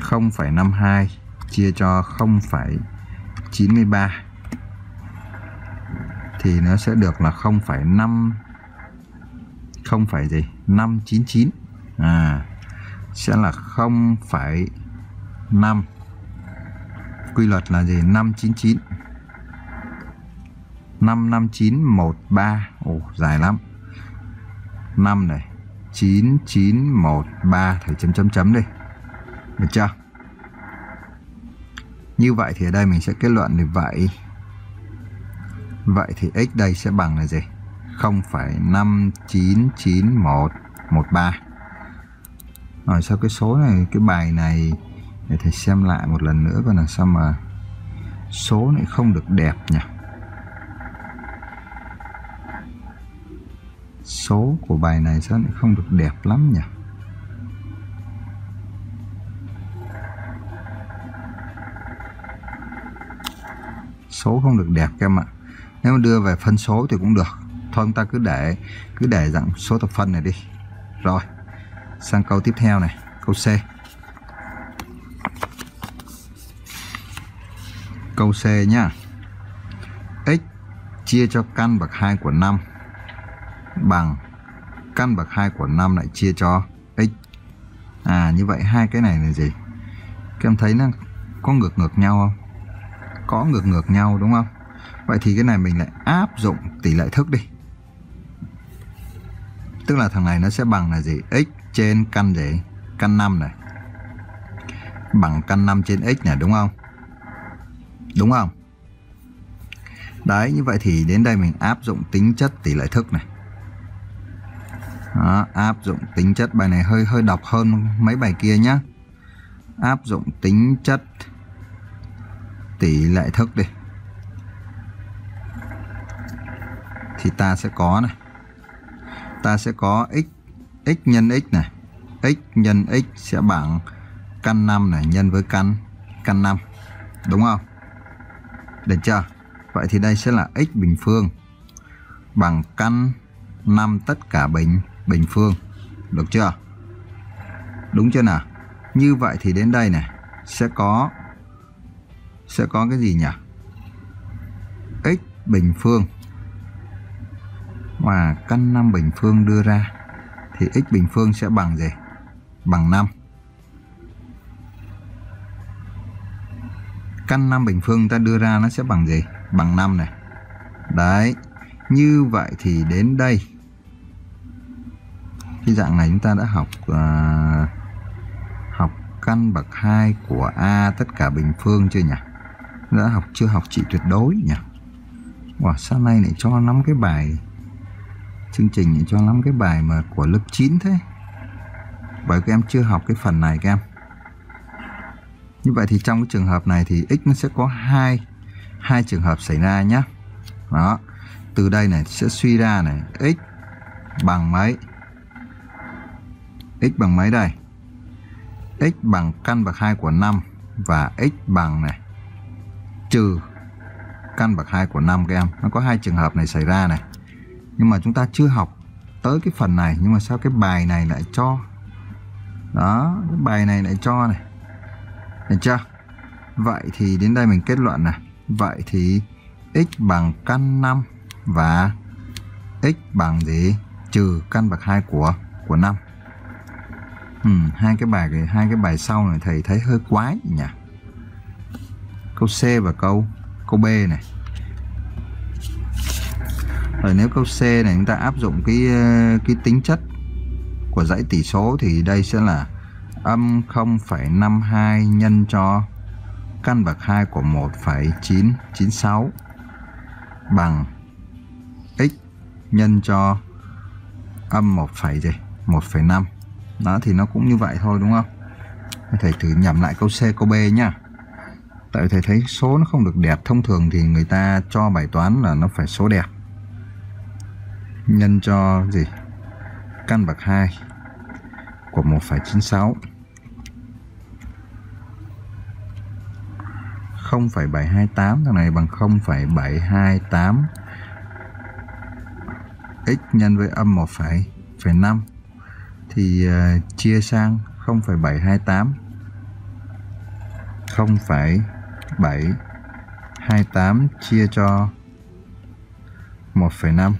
S1: 0,52 chia cho 0,93 thì nó sẽ được là 0,5 0, gì? 599 à sẽ là 0,5 quy luật là gì? 599 55913 ồ dài lắm. 5 này 9913 thầy chấm chấm chấm đi. Được chưa? Như vậy thì ở đây mình sẽ kết luận như vậy. Vậy thì x đây sẽ bằng là gì? 0,599113 rồi sao cái số này cái bài này để thầy xem lại một lần nữa coi là sao mà số lại không được đẹp nhỉ? Số của bài này sao lại không được đẹp lắm nhỉ? Số không được đẹp các em ạ. Nếu mà đưa về phân số thì cũng được. Thôi chúng ta cứ để cứ để dạng số thập phân này đi. Rồi, sang câu tiếp theo này, câu C. câu C nhá x chia cho căn bậc 2 của 5 bằng căn bậc 2 của 5 lại chia cho x. À như vậy hai cái này là gì? Các em thấy nó có ngược ngược nhau không? Có ngược ngược nhau, đúng không? Vậy thì cái này mình lại áp dụng tỷ lệ thức đi. Tức là thằng này nó sẽ bằng là gì? x trên căn gì? Căn 5 này. Bằng căn 5 trên x này, đúng không? Đúng không? Đấy, như vậy thì đến đây mình áp dụng tính chất tỷ lệ thức này. Đó, áp dụng tính chất bài này hơi hơi đọc hơn mấy bài kia nhá. Áp dụng tính chất tỷ lệ thức đi. Thì ta sẽ có này. Ta sẽ có x x nhân x này. x nhân x sẽ bằng căn 5 này nhân với căn căn 5. Đúng không? Được chưa? Vậy thì đây sẽ là x bình phương bằng căn 5 tất cả bình bình phương. Được chưa? Đúng chưa nào? Như vậy thì đến đây này, sẽ có sẽ có cái gì nhỉ? x bình phương mà căn 5 bình phương đưa ra, thì x bình phương sẽ bằng gì? Bằng 5. Căn năm bình phương ta đưa ra nó sẽ bằng gì? Bằng 5 này. Đấy. Như vậy thì đến đây cái dạng này chúng ta đã học uh, học căn bậc 2 của A tất cả bình phương chưa nhỉ? Đã học chưa học trị tuyệt đối nhỉ? Wow, sáng nay lại cho lắm cái bài chương trình lại cho lắm cái bài mà của lớp 9 thế. Bởi các em chưa học cái phần này các em. Như vậy thì trong cái trường hợp này thì x nó sẽ có hai hai trường hợp xảy ra nhé. Đó. Từ đây này sẽ suy ra này x bằng mấy? x bằng mấy đây? x bằng căn bậc 2 của 5 và x bằng này trừ căn bậc 2 của 5 các em. Nó có hai trường hợp này xảy ra này. Nhưng mà chúng ta chưa học tới cái phần này nhưng mà sao cái bài này lại cho? Đó, cái bài này lại cho này. Được chưa? Vậy thì đến đây mình kết luận này. Vậy thì x bằng căn 5 và x bằng gì? Trừ căn bậc 2 của của 5. Ừ, hai cái bài hai cái bài sau này thầy thấy hơi quái nhỉ. Câu C và câu câu B này. Rồi nếu câu C này chúng ta áp dụng cái cái tính chất của dãy tỷ số thì đây sẽ là âm 0,52 nhân cho căn bậc 2 của 1,996 bằng x nhân cho âm 1, gì? 1,5 đó thì nó cũng như vậy thôi đúng không? Thầy thử nhẩm lại câu C câu B nhá. Tại thầy thấy số nó không được đẹp thông thường thì người ta cho bài toán là nó phải số đẹp. Nhân cho gì? Căn bậc 2 của 1,96 0,728 thằng này bằng 0,728 x nhân với âm 1,5 thì uh, chia sang 0,728 0,728 chia cho 1,5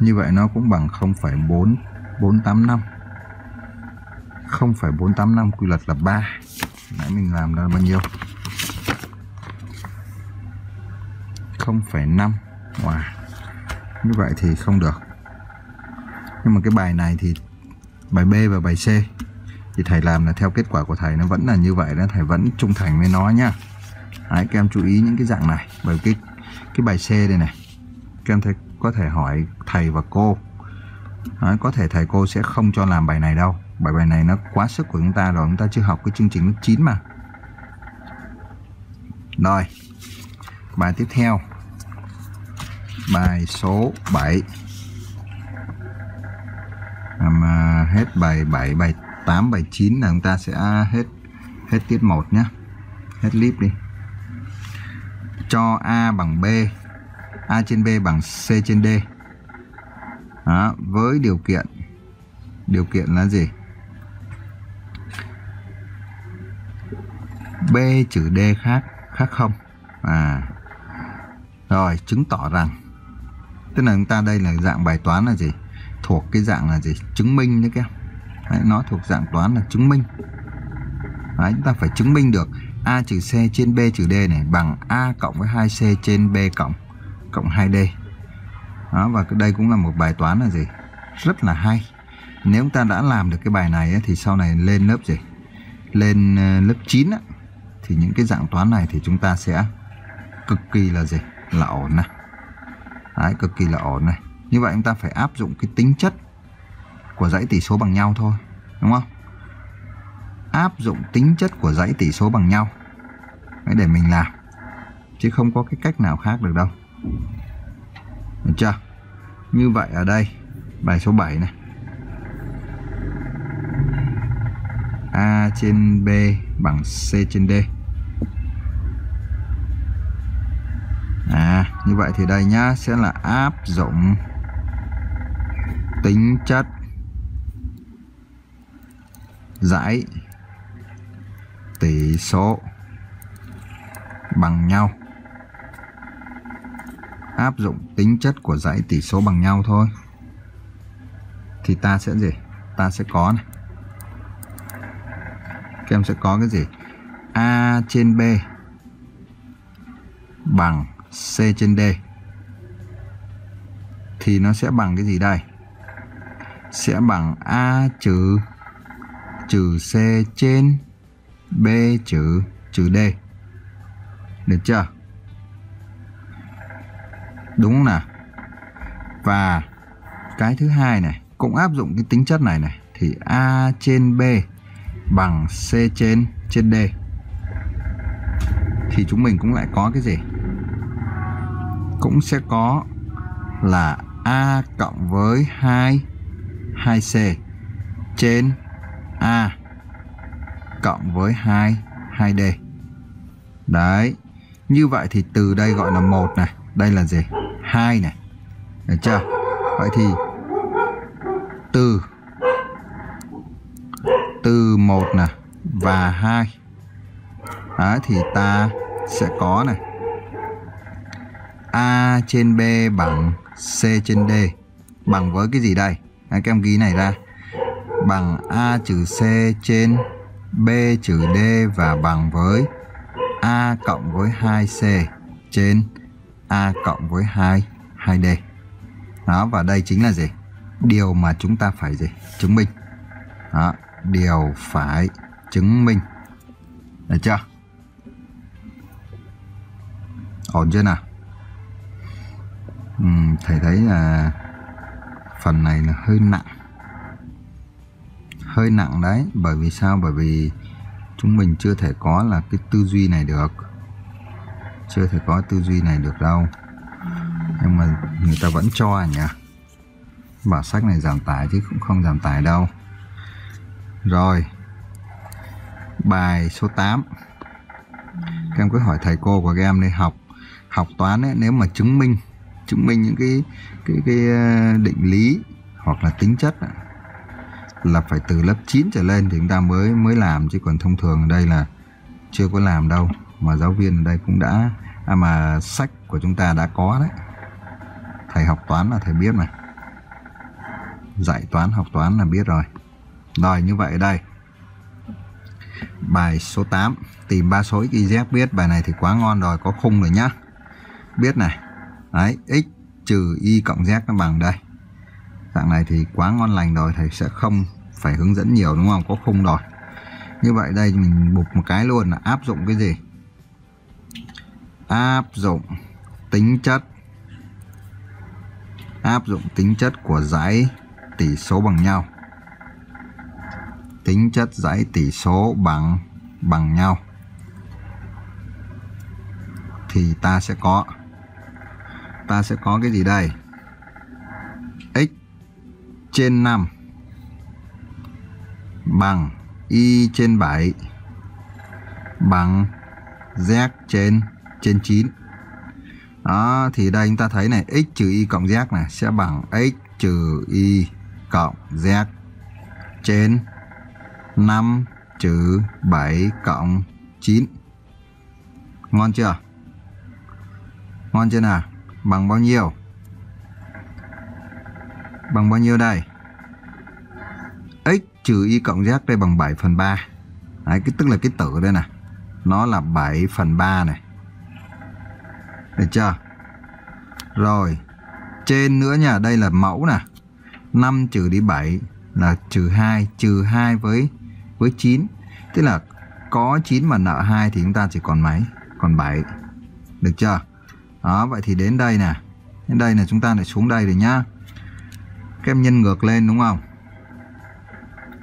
S1: như vậy nó cũng bằng 0,4485 0,485 quy luật là 3 nãy mình làm là bao nhiêu? 0,5 wow. như vậy thì không được. Nhưng mà cái bài này thì bài B và bài C thì thầy làm là theo kết quả của thầy nó vẫn là như vậy đó. Thầy vẫn trung thành với nó nhá Đấy, các em chú ý những cái dạng này. Bởi cái cái bài C đây này các em thấy có thể hỏi thầy và cô. Đấy, có thể thầy cô sẽ không cho làm bài này đâu bài bài này nó quá sức của chúng ta rồi chúng ta chưa học cái chương trình lớp 9 mà. Rồi bài tiếp theo. Bài số 7 mà hết bài 7 bài 8 bài 9 là chúng ta sẽ hết hết tiết 1 nhé hết clip đi. Cho A bằng B A trên B bằng C trên D. Đó, với điều kiện. Điều kiện là gì? B trừ D khác khác không? À. Rồi chứng tỏ rằng tức là chúng ta đây là dạng bài toán là gì? Thuộc cái dạng là gì? Chứng minh đấy các em. Nó thuộc dạng toán là chứng minh. Đấy, chúng ta phải chứng minh được a trừ c trên b trừ d này bằng a cộng với 2c trên b cộng cộng 2d đó và đây cũng là một bài toán là gì? Rất là hay. Nếu chúng ta đã làm được cái bài này ấy, thì sau này lên lớp gì? Lên ờ, lớp 9 á thì những cái dạng toán này thì chúng ta sẽ cực kỳ là gì? Là ổn này. Đấy, cực kỳ là ổn này. Như vậy chúng ta phải áp dụng cái tính chất của dãy tỷ số bằng nhau thôi đúng không? Áp dụng tính chất của dãy tỷ số bằng nhau. Đấy, để mình làm. Chứ không có cái cách nào khác được đâu. Được chưa? Như vậy ở đây bài số 7 này. A trên B bằng C trên D À như vậy thì đây nhá, sẽ là áp dụng tính chất giải tỷ số bằng nhau. Áp dụng tính chất của dãy tỷ số bằng nhau thôi. Thì ta sẽ gì? Ta sẽ có này. Các em sẽ có cái gì? A trên b bằng c trên d, thì nó sẽ bằng cái gì đây? Sẽ bằng a trừ trừ c trên b trừ trừ d. Được chưa? Đúng không nào và cái thứ hai này, cũng áp dụng cái tính chất này này, thì a trên b bằng c trên trên d. Thì chúng mình cũng lại có cái gì? Cũng sẽ có là a cộng với 2 2c trên a cộng với 2 2d đấy, như vậy thì từ đây gọi là một này, đây là gì? 2 này. Được chưa? Vậy thì từ từ 1 này và 2. Đấy, thì ta sẽ có này a trên b bằng c trên d. Bằng với cái gì đây? Đấy, các em ghi này ra. Bằng a trừ c trên b trừ d và bằng với a cộng với 2c trên a cộng với 2 2d đó và đây chính là gì? Điều mà chúng ta phải gì? Chứng minh. Đó điều phải chứng minh. Được chưa? Ổn chưa nào? Ừ, thầy thấy là phần này là hơi nặng. Hơi nặng đấy bởi vì sao? Bởi vì chúng mình chưa thể có là cái tư duy này được. Chưa thể có tư duy này được đâu. Nhưng mà người ta vẫn cho à nhỉ? Bảo sách này giảm tải chứ cũng không giảm tải đâu. Rồi bài số 8 các em cứ hỏi thầy cô của các em đi học học toán ấy, nếu mà chứng minh chứng minh những cái cái cái ờ, định lý hoặc là tính chất là phải từ lớp 9 trở lên thì chúng ta mới mới làm, chứ còn thông thường ở đây là chưa có làm đâu. Mà giáo viên ở đây cũng đã à mà sách của chúng ta đã có đấy. Thầy học toán là thầy biết mà. Dạy toán, học toán là biết rồi. Rồi, như vậy đây. Bài số 8 tìm ba số xyz z. Biết bài này thì quá ngon rồi, có khung rồi nhá. Biết này đấy, x trừ y cộng z nó bằng đây. Dạng này thì quá ngon lành rồi, thầy sẽ không phải hướng dẫn nhiều, đúng không? Có khung rồi. Như vậy đây, mình bục một cái luôn là áp dụng cái gì? Áp dụng tính chất, áp dụng tính chất của dãy tỷ số bằng nhau. Tính chất dãy tỷ số bằng bằng nhau. Thì ta sẽ có ta sẽ có cái gì đây? X trên 5 bằng y trên 7 bằng z trên trên 9 đó, thì đây chúng ta thấy này, x trừ y cộng z này sẽ bằng x trừ y cộng z trên 5 trừ 7 cộng 9 ngon chưa? Ngon chưa nào? Bằng bao nhiêu bằng bao nhiêu đây? x trừ y cộng z đây bằng 7 phần 3. Đấy, cái tức là cái tử đây nè. Nó là 7 phần 3 này. Được chưa? Rồi. Trên nữa nha, đây là mẫu nè. 5 trừ đi 7 là trừ 2, trừ 2 với với 9. Tức là có 9 mà nợ 2 thì chúng ta chỉ còn mấy? Còn 7. Được chưa? Đó, vậy thì đến đây nè. Đến đây là chúng ta lại xuống đây rồi nhá. Các em nhân ngược lên đúng không?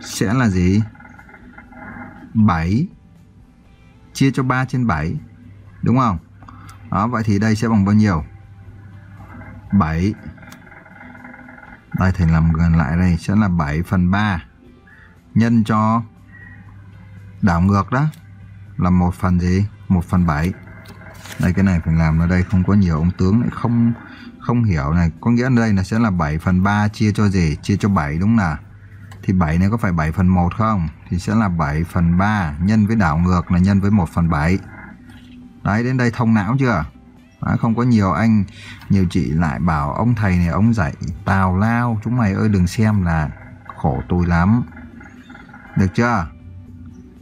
S1: Sẽ là gì? 7 chia cho 3 trên 7. Đúng không? Đó, vậy thì đây sẽ bằng bao nhiêu? 7 Đây thầy làm gần lại đây sẽ là 7 phần 3 nhân cho đảo ngược đó là một phần gì? 1 phần 7. Đây cái này phải làm ở đây không có nhiều ông tướng lại không không hiểu này, có nghĩa đây là sẽ là 7 phần 3 chia cho gì? Chia cho 7 đúng là Thì 7 này có phải 7 phần 1 không? Thì sẽ là 7 phần 3 nhân với đảo ngược là nhân với 1 phần 7. Đấy đến đây thông não chưa? Đó, không có nhiều anh nhiều chị lại bảo ông thầy này ông dạy tào lao chúng mày ơi đừng xem là khổ tôi lắm được chưa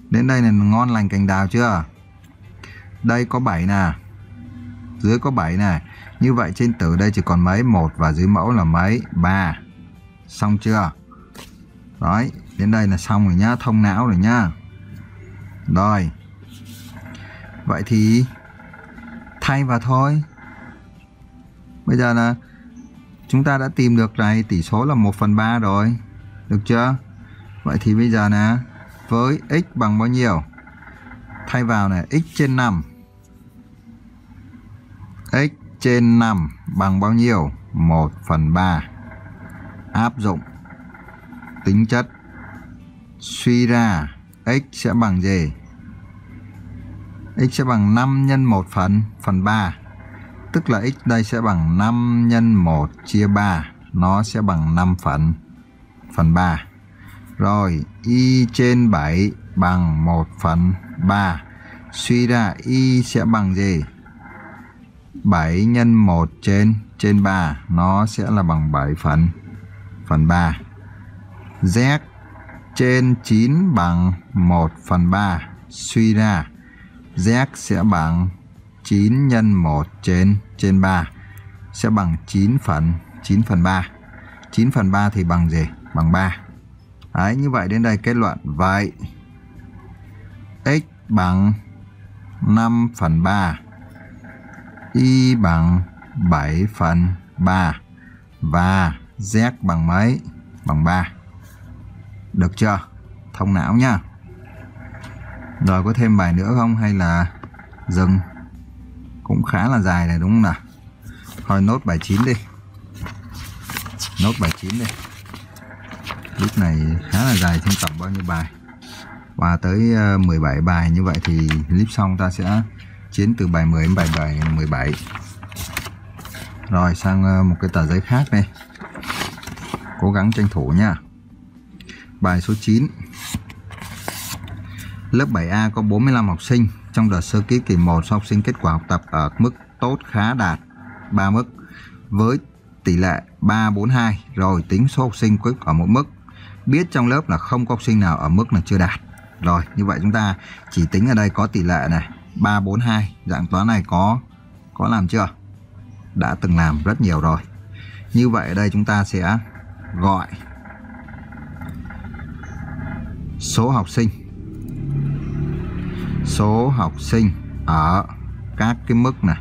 S1: đến đây là ngon lành cành đào chưa đây có 7 nè. Dưới có 7 nè. Như vậy trên tử đây chỉ còn mấy? Một và dưới mẫu là mấy? 3. xong chưa? Đấy, đến đây là xong rồi nhá. Thông não rồi nhá. Rồi. Vậy thì thay vào thôi. Bây giờ là chúng ta đã tìm được này, tỷ số là 1 phần 3 rồi. Được chưa? Vậy thì bây giờ nè, với x bằng bao nhiêu? Thay vào này, x trên 5 x trên 5 bằng bao nhiêu? 1 phần 3 áp dụng. Tính chất. Suy ra, x sẽ bằng gì? X sẽ bằng 5 nhân 1 phần phần 3 tức là x đây sẽ bằng 5 nhân 1 chia 3 nó sẽ bằng 5 phần phần 3 rồi, y trên 7 bằng 1 phần 3 suy ra, y sẽ bằng gì? 7 nhân 1 trên trên 3 nó sẽ là bằng 7 phần phần 3 z trên 9 bằng 1 phần 3 suy ra Z sẽ bằng 9 nhân 1 trên trên 3 sẽ bằng 9 phần 9 phần 3. 9 phần 3 thì bằng gì? Bằng 3. Đấy, như vậy đến đây kết luận. Vậy x bằng 5 phần 3 y bằng 7 phần 3 và z bằng mấy? Bằng 3. Được chưa? Thông não nhá. Rồi, có thêm bài nữa không hay là dừng? Cũng khá là dài này, đúng không nào? Thôi, nốt bài 9 đi. Nốt bài 9 đi. Lúc này khá là dài trên tổng bao nhiêu bài. Và tới ờ, 17 bài như vậy thì clip xong ta sẽ chiến từ bài 10 đến bài bài 17. Rồi sang ờ, một cái tờ giấy khác đây. Cố gắng tranh thủ nha. Bài số 9 Lớp 7A có 45 học sinh. Trong đợt sơ ký kỳ 1, học sinh kết quả học tập ở mức tốt khá đạt 3 mức với tỷ lệ 342 rồi tính số học sinh quyết ở một mức. Biết trong lớp là không có học sinh nào ở mức là chưa đạt. Rồi, như vậy chúng ta chỉ tính ở đây có tỷ lệ này 342, dạng toán này có có làm chưa? Đã từng làm rất nhiều rồi. Như vậy ở đây chúng ta sẽ gọi số học sinh. Số học sinh ở các cái mức này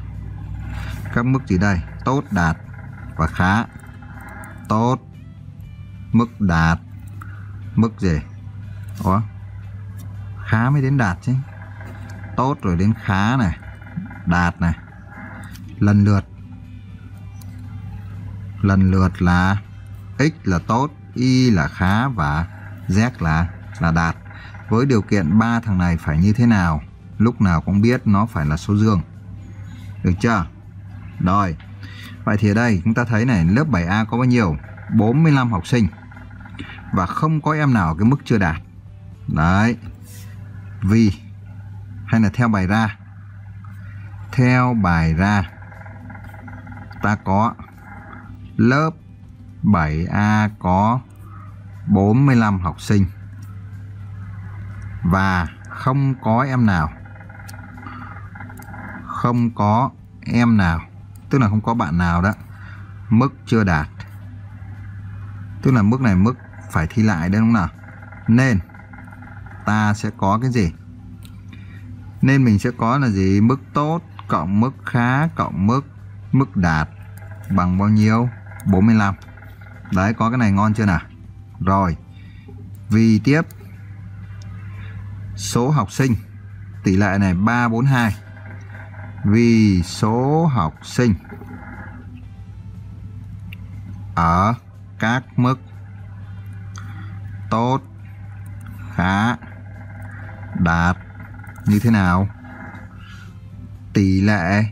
S1: các mức gì đây? Tốt đạt và khá. Tốt. Mức đạt. Mức gì? Ủa? khá mới đến đạt chứ tốt rồi đến khá này, đạt này. Lần lượt. Lần lượt là x là tốt, y là khá và z là là đạt. Với điều kiện ba thằng này phải như thế nào, lúc nào cũng biết nó phải là số dương. Được chưa? Rồi, vậy thì ở đây chúng ta thấy này, lớp 7A có bao nhiêu? 45 học sinh. Và không có em nào cái mức chưa đạt. Đấy. Vì hay là theo bài ra? Theo bài ra. Ta có. Lớp 7A có 45 học sinh. Và không có em nào. Không có em nào. Tức là không có bạn nào đó. Mức chưa đạt. Tức là mức này mức phải thi lại đấy, đúng không nào? Nên ta sẽ có cái gì? Nên mình sẽ có là gì? Mức tốt cộng mức khá cộng mức mức đạt bằng bao nhiêu? 45 đấy, có cái này ngon chưa nào? Rồi. Vì tiếp số học sinh, tỷ lệ này 342 vì số học sinh ở các mức tốt, khá, đạt như thế nào? Tỷ lệ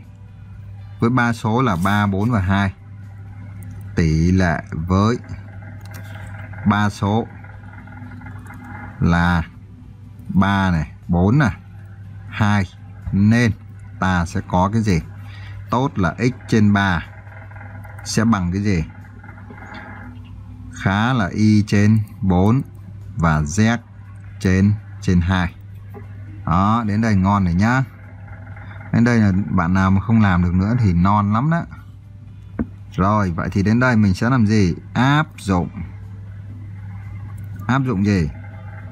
S1: với ba số là 3, 4 và 2 tỷ lệ với ba số là 3 này 4 này 2 nên ta sẽ có cái gì? Tốt là x trên 3 sẽ bằng cái gì? Khá là y trên 4 và z trên trên 2 đó, đến đây ngon này nhá. Đến đây là bạn nào mà không làm được nữa thì non lắm đó. Rồi, vậy thì đến đây mình sẽ làm gì? Áp dụng. Áp dụng gì?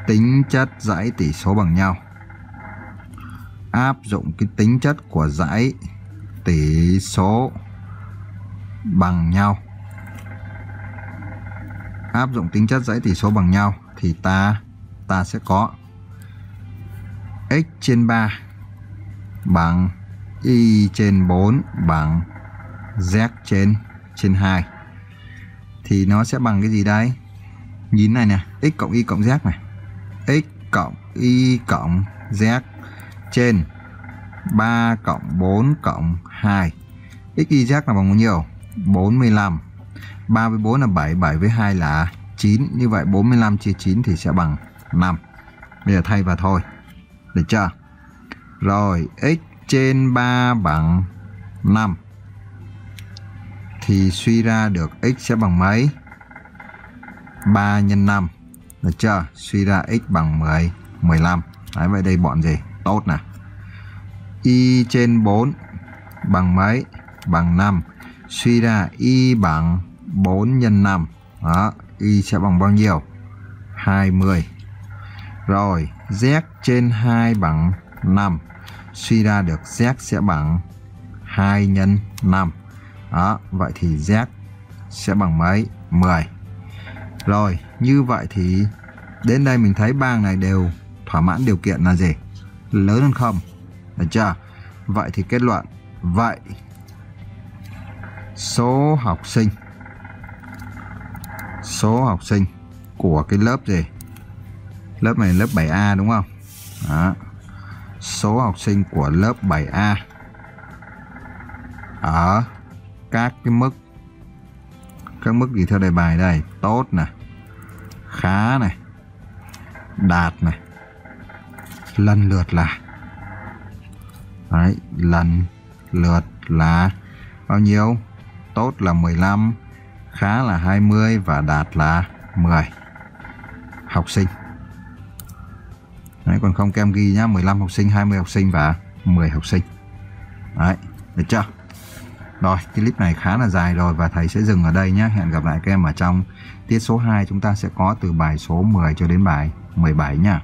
S1: Tính chất dãy tỷ số bằng nhau. Áp dụng cái tính chất của dãy tỷ số bằng nhau. Áp dụng tính chất dãy tỷ số bằng nhau thì ta ta sẽ có x trên 3 bằng y trên 4 bằng z trên trên 2 thì nó sẽ bằng cái gì đây? Nhìn này nè, x cộng y cộng z này. X cộng y cộng z trên 3 cộng 4 cộng 2 x, y, z là bằng bao nhiêu? 45 3 với 4 là 7 7 với 2 là 9 như vậy 45 chia 9 thì sẽ bằng 5 bây giờ thay vào thôi được chưa? Rồi, x trên 3 bằng 5 thì suy ra được x sẽ bằng mấy? 3 x 5 được chưa? Suy ra x bằng 10 15 đấy, vậy đây bọn gì? Tốt nè. Y trên 4 bằng mấy? Bằng 5 suy ra y bằng 4 x 5 đó, y sẽ bằng bao nhiêu? 20 rồi, z trên 2 bằng 5 suy ra được z sẽ bằng 2 nhân 5 đó, vậy thì z sẽ bằng mấy? 10 rồi, như vậy thì đến đây mình thấy bang này đều thỏa mãn điều kiện là gì? Lớn hơn không? Được chưa? Vậy thì kết luận, vậy số học sinh, số học sinh của cái lớp gì? Lớp này lớp 7A đúng không? Đó. số học sinh của lớp 7A ở các cái mức các mức gì theo đề bài đây? Tốt này khá này. Đạt này. Lần lượt là. Đấy, lần lượt là bao nhiêu? Tốt là 15 khá là 20 và đạt là 10 học sinh. Đấy, còn không kem ghi nhá 15 học sinh 20 học sinh và 10 học sinh. Đấy, được chưa? Rồi cái clip này khá là dài rồi và thầy sẽ dừng ở đây nhé hẹn gặp lại các em ở trong tiết số 2 chúng ta sẽ có từ bài số 10 cho đến bài 17 nha.